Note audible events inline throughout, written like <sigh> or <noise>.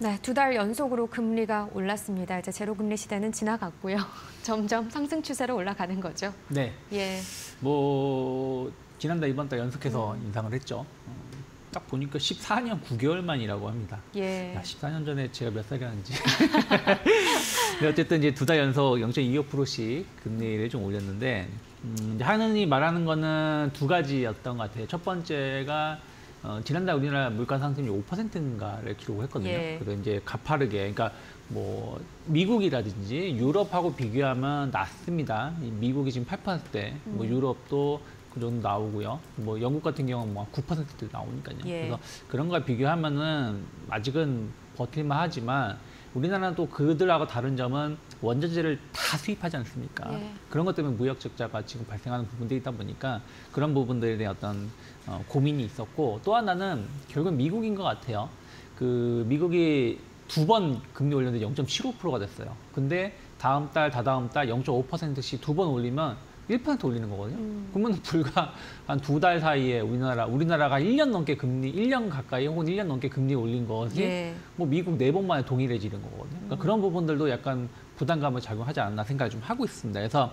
네, 두 달 연속으로 금리가 올랐습니다. 이제 제로 금리 시대는 지나갔고요. <laughs> 점점 상승 추세로 올라가는 거죠. 네. 예. 뭐 지난달 이번 달 연속해서 인상을 했죠. 어, 딱 보니까 14년 9개월 만이라고 합니다. 예. 야, 14년 전에 제가 몇 살이었는지. 근데 <laughs> 어쨌든 이제 두 달 연속 0.25%씩 금리를 좀 올렸는데 음, 이제 하느니 말하는 거는 두 가지였던 것 같아요. 첫 번째가 어, 지난달 우리나라 물가 상승률이 5%인가를 기록을 했거든요. 예. 그래서 이제 가파르게, 그러니까 뭐 미국이라든지 유럽하고 비교하면 낮습니다. 이 미국이 지금 8%대, 뭐 음. 유럽도 그 정도 나오고요. 뭐 영국 같은 경우는 뭐 9%대 나오니까요. 예. 그래서 그런 거 비교하면은 아직은 버틸만 하지만 우리나라는 또 그들하고 다른 점은 원자재를 다 수입하지 않습니까? 예. 그런 것 때문에 무역 적자가 지금 발생하는 부분들이 있다 보니까 그런 부분들에 대한 어떤 어, 고민이 있었고 또 하나는 결국 미국인 것 같아요. 그 미국이 두 번 금리 올렸는데 0.75%가 됐어요. 근데 다음 달, 다다음 달 0.5%씩 두 번 올리면 1% 올리는 거거든요. 음. 그러면 불과 한 두 달 사이에 우리나라 우리나라가 1년 넘게 금리 1년 가까이 혹은 1년 넘게 금리 올린 것이 예. 뭐 미국 네 번 만에 동일해지는 거거든요. 그러니까 그런 부분들도 약간 부담감을 작용하지 않나 생각을 좀 하고 있습니다. 그래서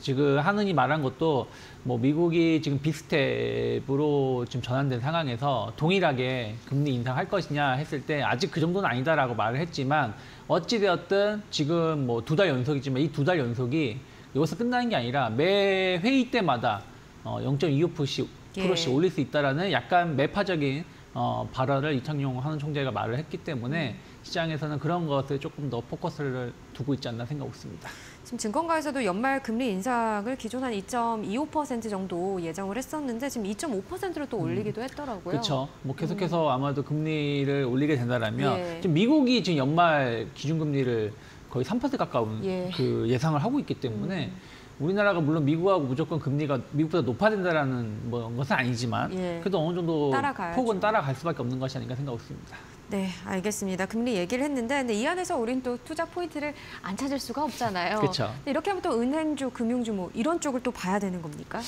지금 하느니 말한 것도 뭐 미국이 지금 비스텝으로 지금 전환된 상황에서 동일하게 금리 인상할 것이냐 했을 때 아직 그 정도는 아니다라고 말을 했지만 어찌되었든 지금 뭐 두 달 연속이지만 이 두 달 연속이 여기서 끝나는 게 아니라 매 회의 때마다 어 0.25%씩 예. 올릴 수 있다라는 약간 매파적인 어, 발언을 이창용 하는 총재가 말을 했기 때문에 시장에서는 그런 것에 조금 더 포커스를 두고 있지 않나 생각하고 있습니다. 지금 증권가에서도 연말 금리 인상을 기존 한 2.25% 정도 예정을 했었는데 지금 2.5%로 또 올리기도 했더라고요. 그렇죠. 뭐 계속해서 아마도 금리를 올리게 된다라면 음. 예. 지금 미국이 지금 연말 기준금리를 거의 3% 가까운 예. 그 예상을 하고 있기 때문에 음. 우리나라가 물론 미국하고 무조건 금리가 미국보다 높아야 된다라는 뭐 것은 아니지만 예. 그래도 어느 정도 따라가야죠. 폭은 따라갈 수밖에 없는 것이 아닌가 생각하고 있습니다. 네, 알겠습니다. 금리 얘기를 했는데 근데 이 안에서 우린 또 투자 포인트를 안 찾을 수가 없잖아요. 근데 이렇게 하면 또 은행주, 금융주 뭐 이런 쪽을 또 봐야 되는 겁니까?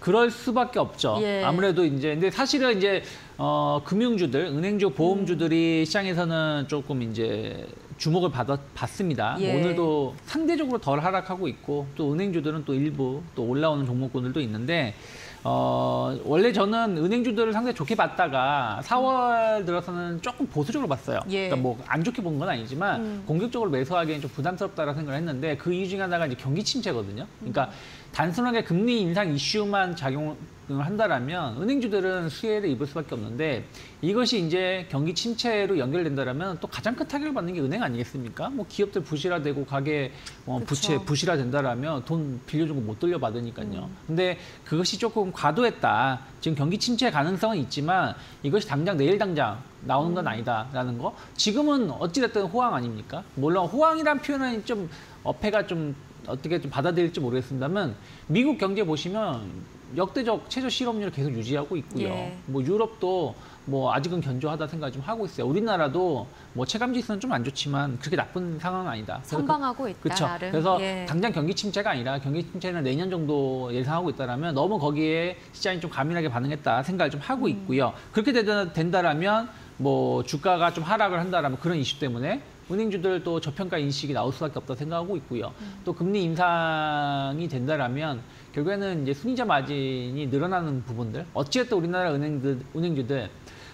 그럴 수밖에 없죠. 예. 아무래도 이제 근데 사실은 이제 어 금융주들, 은행주, 음. 보험주들이 시장에서는 조금 이제 주목을 받았, 받습니다. 뭐 예. 오늘도 상대적으로 덜 하락하고 있고 또 은행주들은 또 일부 또 올라오는 종목군들도 있는데 어 원래 저는 은행주들을 상당히 좋게 봤다가 4월 들어서는 조금 보수적으로 봤어요. 예. 그러니까 뭐 안 좋게 본 건 아니지만 음. 공격적으로 매수하기엔 좀 부담스럽다라고 생각을 했는데 그 이유 중에 하나가 이제 경기 침체거든요. 그러니까 단순하게 금리 인상 이슈만 작용을 한다라면 은행주들은 수혜를 입을 수밖에 없는데 이것이 이제 경기 침체로 연결된다라면 또 가장 큰 타격을 받는 게 은행 아니겠습니까? 뭐 기업들 부실화되고 가게 어, 부채. 부실화된다라면 돈 빌려주고 못 돌려받으니까요. 음. 근데 그것이 조금 과도했다. 지금 경기 침체 가능성은 있지만 이것이 당장 내일 당장 나오는 음. 건 아니다라는 거. 지금은 어찌됐든 호황 아닙니까? 물론 호황이란 표현은 좀 어폐가 좀 어떻게 좀 받아들일지 모르겠습니다만 미국 경제 보시면 역대적 최저 실업률을 계속 유지하고 있고요. 예. 뭐 유럽도 뭐 아직은 견조하다 생각 좀 하고 있어요. 우리나라도 뭐 체감 지수는 좀 안 좋지만 그렇게 나쁜 상황은 아니다. 그래서 그- 선방하고 있다. 그렇죠. 나름. 그래서 예. 당장 경기 침체가 아니라 경기 침체는 내년 정도 예상하고 있다라면 너무 거기에 시장이 좀 가민하게 반응했다 생각을 좀 하고 음. 있고요. 그렇게 된다라면 뭐 주가가 좀 하락을 한다라면 그런 이슈 때문에 은행주들 또 저평가 인식이 나올 수밖에 없다 생각하고 있고요. 음. 또 금리 인상이 된다라면 결국에는 이제 순이자 마진이 늘어나는 부분들 어찌됐든 우리나라 은행들 은행주들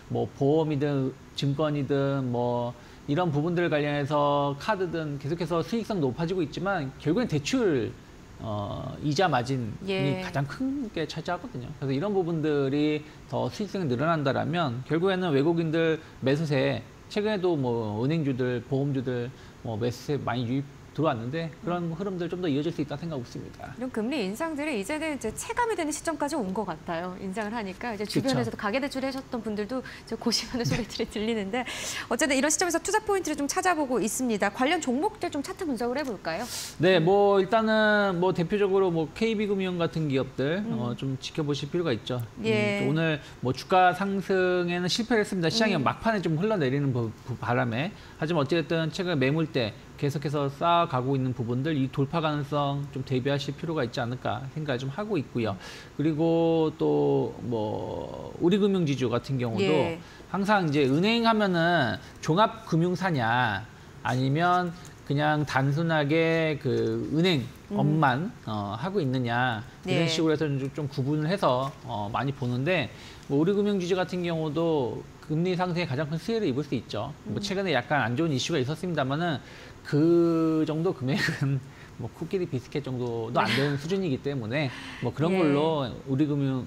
뭐 보험이든 증권이든 뭐 이런 부분들 관련해서 카드든 계속해서 수익성 높아지고 있지만 결국엔 대출 어, 이자 마진이 예. 가장 큰 게 차지하거든요. 그래서 이런 부분들이 더 수익성이 늘어난다라면 결국에는 외국인들 매수세 최근에도 뭐 은행주들, 보험주들 뭐 매수세 많이 유입 들어왔는데 그런 흐름들 좀 더 이어질 수 있다 생각하고 있습니다. 이런 금리 인상들이 이제는 이제 체감이 되는 시점까지 온 것 같아요. 인상을 하니까 이제 주변에서도 가계대출 하셨던 분들도 저 고심하는 <laughs> 소리들이 들리는데 어쨌든 이런 시점에서 투자 포인트를 좀 찾아보고 있습니다. 관련 종목들 좀 차트 분석을 해볼까요? 네, 뭐 일단은 뭐 대표적으로 뭐 KB금융 같은 기업들 어, 좀 지켜보실 필요가 있죠. 음. 예. 음, 오늘 뭐 주가 상승에는 실패를 했습니다. 시장이 음. 막판에 좀 흘러내리는 바람에 하지만 어찌됐든 최근 매물대 계속해서 쌓아가고 있는 부분들 이 돌파 가능성 좀 대비하실 필요가 있지 않을까 생각을 좀 하고 있고요. 그리고 또 뭐 우리금융지주 같은 경우도 예. 항상 이제 은행 하면은 종합금융사냐 아니면 그냥 단순하게 그 은행 업만 어, 하고 있느냐 이런 예. 식으로 해서 좀, 좀 구분을 해서 어, 많이 보는데 뭐 우리금융지주 같은 경우도 금리 상승에 가장 큰 수혜를 입을 수 있죠. 뭐 최근에 약간 안 좋은 이슈가 있었습니다만은 그 정도 금액은 <laughs> 뭐 코끼리 비스켓 정도도 안 되는 수준이기 때문에 뭐 그런 예. 걸로 우리 금융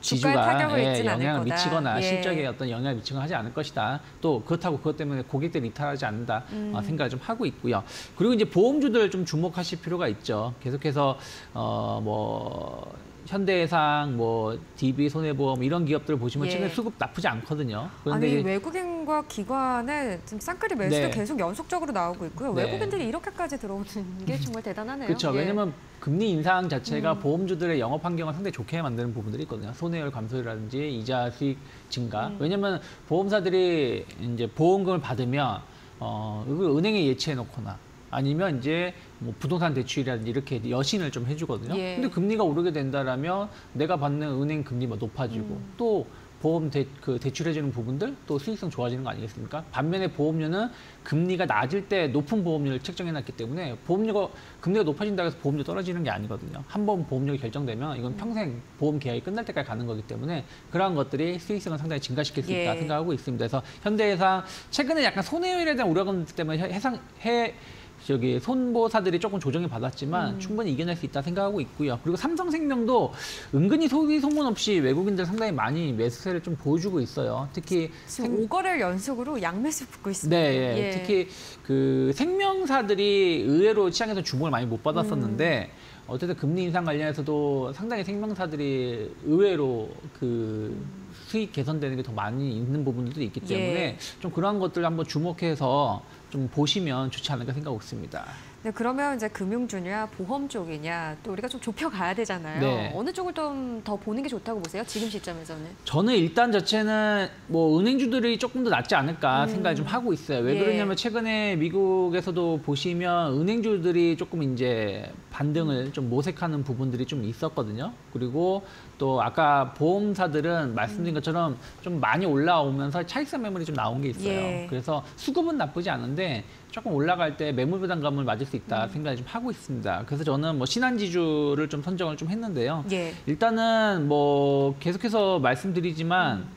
주가에 지주가 예, 영향을. 미치거나 예. 실적에 어떤 영향을 미치거나 하지 않을 것이다. 또 그렇다고 그것 때문에 고객들이 이탈하지 않는다 음. 어, 생각을 좀 하고 있고요. 그리고 이제 보험주들 좀 주목하실 필요가 있죠. 계속해서 어뭐 현대해상, 뭐 DB 손해보험 이런 기업들 보시면 예. 최근에 수급 나쁘지 않거든요. 그런데 아니 외국인과 기관의 지금 쌍끌이 매수도 네. 계속 연속적으로 나오고 있고요. 네. 외국인들이 이렇게까지 들어오는 <laughs> 게 정말 대단하네요. 그렇죠. 예. 왜냐면 금리 인상 자체가 음. 보험주들의 영업 환경을 상당히 좋게 만드는 부분들이 있거든요. 손해율 감소라든지 이자 수익 증가. 음. 왜냐면 보험사들이 이제 보험금을 받으면 어 이걸 은행에 예치해 놓거나 아니면 이제 뭐 부동산 대출이라든지 이렇게 여신을 좀 해주거든요. 예. 근데 금리가 오르게 된다라면 내가 받는 은행 금리가 높아지고 음. 또 보험 대, 그 대출해주는 부분들 또 수익성 좋아지는 거 아니겠습니까? 반면에 보험료는 금리가 낮을 때 높은 보험료를 책정해놨기 때문에 보험료가 금리가 높아진다고 해서 보험료 떨어지는 게 아니거든요. 한 번 보험료가 결정되면 이건 평생 보험 계약이 끝날 때까지 가는 거기 때문에 그러한 것들이 수익성을 상당히 증가시킬 수 있다 예. 생각하고 있습니다. 그래서 현대해상 최근에 약간 손해율에 대한 우려감 때문에 해- 해상 해 저기 손보사들이 조금 조정이 받았지만 음. 충분히 이겨낼 수 있다 생각하고 있고요. 그리고 삼성생명도 은근히 소위 소문 없이 외국인들 상당히 많이 매수세를 좀 보여주고 있어요. 특히 지금 5거래일 연속으로 양매수 붙고 있습니다. 네, 예. 예. 특히 그 생명사들이 의외로 시장에서 주목을 많이 못 받았었는데 음. 어쨌든 금리 인상 관련해서도 상당히 생명사들이 의외로 그 수익 개선되는 게 더 많이 있는 부분들도 있기 때문에 예. 좀 그러한 것들 한번 주목해서 좀 보시면 좋지 않을까 생각하고 있습니다. 네, 그러면 이제 금융주냐 보험 쪽이냐 또 우리가 좀 좁혀 가야 되잖아요. 네. 어느 쪽을 좀 더 보는 게 좋다고 보세요? 지금 시점에서는. 저는 일단 자체는 뭐 은행주들이 조금 더 낫지 않을까 음. 생각을 좀 하고 있어요. 왜 예. 그러냐면 최근에 미국에서도 보시면 은행주들이 조금 이제 반등을 좀 모색하는 부분들이 좀 있었거든요. 그리고 또 아까 보험사들은 말씀드린 음. 것처럼 좀 많이 올라오면서 차익선 매물이 좀 나온 게 있어요. 예. 그래서 수급은 나쁘지 않은데 조금 올라갈 때 매물 부담감을 맞을 수 음. 있다 생각을 좀 하고 있습니다. 그래서 저는 뭐 신한지주를 좀 선정을 좀 했는데요. 예. 일단은 뭐 계속해서 말씀드리지만 음.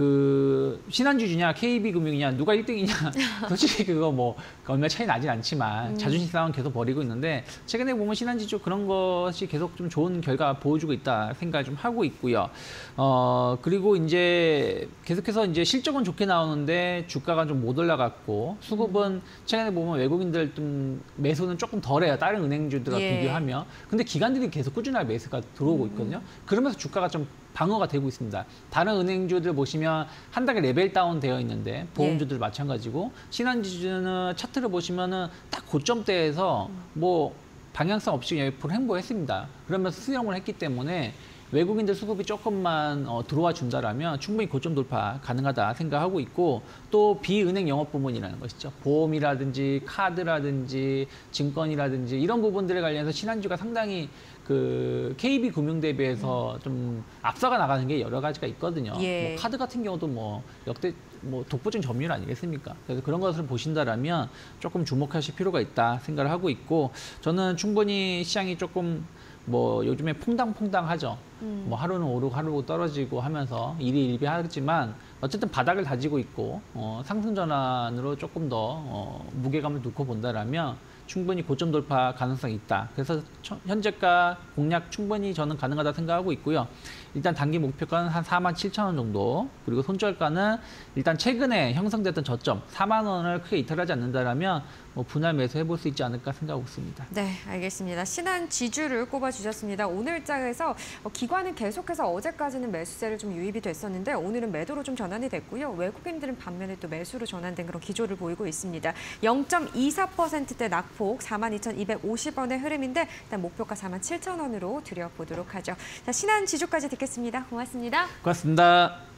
그 신한주주냐 KB금융이냐 누가 1등이냐 <laughs> 솔직히 그거 뭐 얼마 차이 나진 않지만 음. 자존심 싸움 계속 벌이고 있는데 최근에 보면 신한지주 그런 것이 계속 좀 좋은 결과 보여주고 있다 생각을 좀 하고 있고요. 어 그리고 이제 계속해서 이제 실적은 좋게 나오는데 주가가 좀 못 올라갔고 수급은 최근에 보면 외국인들 좀 매수는 조금 덜해요. 다른 은행주들과 예. 비교하면 근데 기관들이 계속 꾸준하게 매수가 들어오고 있거든요. 그러면서 주가가 좀 방어가 되고 있습니다. 다른 은행주들 보시면 한 달에 레벨 다운 되어 있는데 보험주들 마찬가지고 신한지주는 차트를 보시면은 딱 고점대에서 뭐 방향성 없이 10% 행보했습니다. 그러면서 수용을 했기 때문에 외국인들 수급이 조금만 어, 들어와 준다라면 충분히 고점 돌파 가능하다 생각하고 있고 또 비은행 영업 부문이라는 것이죠. 보험이라든지 카드라든지 증권이라든지 이런 부분들에 관련해서 신한주가 상당히 그 KB 금융 대비해서 좀 앞서가 나가는 게 여러 가지가 있거든요. 예. 뭐 카드 같은 경우도 뭐 역대 뭐 독보적인 점유율 아니겠습니까? 그래서 그런 것을 보신다라면 조금 주목하실 필요가 있다 생각을 하고 있고 저는 충분히 시장이 조금 뭐 요즘에 퐁당퐁당하죠. 음. 뭐 하루는 오르고 하루는 떨어지고 하면서 일희일비하지만 어쨌든 바닥을 다지고 있고 어, 상승 전환으로 조금 더 어, 무게감을 놓고 본다라면 충분히 고점 돌파 가능성이 있다. 그래서 처- 현재가 공략 충분히 저는 가능하다 생각하고 있고요. 일단 단기 목표가는 한 4만 7천 원 정도 그리고 손절가는 일단 최근에 형성됐던 저점 4만 원을 크게 이탈하지 않는다라면 뭐 분할 매수해 볼 수 있지 않을까 생각하고 있습니다. 네, 알겠습니다. 신한 지주를 꼽아주셨습니다. 오늘 장에서 어, 기관은 계속해서 어제까지는 매수세를 좀 유입이 됐었는데 오늘은 매도로 좀 전환이 됐고요. 외국인들은 반면에 또 매수로 전환된 그런 기조를 보이고 있습니다. 0.24%대 낙폭 42,250원의 흐름인데 일단 목표가 47,000원으로 들여보도록 하죠. 자, 신한 지주까지 듣겠습니다. 고맙습니다. 고맙습니다.